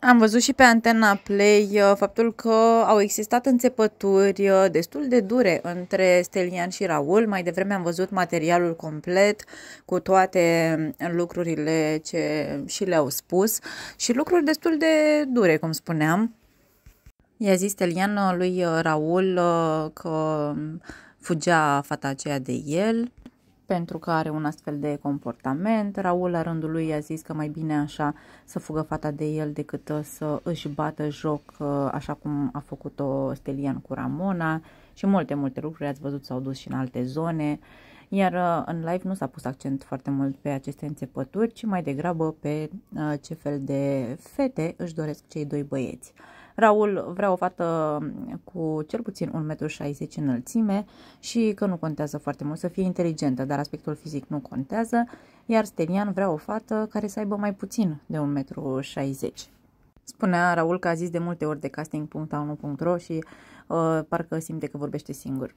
Am văzut și pe Antena Play uh, faptul că au existat înțepături uh, destul de dure între Stelian și Raul. Mai devreme am văzut materialul complet cu toate lucrurile ce și le-au spus și lucruri destul de dure, cum spuneam. I-a zis Stelian uh, lui Raul că fugea fata aceea de el pentru că are un astfel de comportament. Raul, la rândul lui, a zis că mai bine așa să fugă fata de el decât uh, să își bată joc uh, așa cum a făcut-o Stelian cu Ramona și multe, multe lucruri, ați văzut, s-au dus și în alte zone. Iar uh, în live nu s-a pus accent foarte mult pe aceste înțepături, ci mai degrabă pe ce fel de fete își doresc cei doi băieți. Raul vrea o fată cu cel puțin 1,60 m înălțime și că nu contează foarte mult să fie inteligentă, dar aspectul fizic nu contează, iar Stelian vrea o fată care să aibă mai puțin de 1,60 m. Spunea Raul că a zis de multe ori de casting.1.ro și uh, parcă simte că vorbește singur.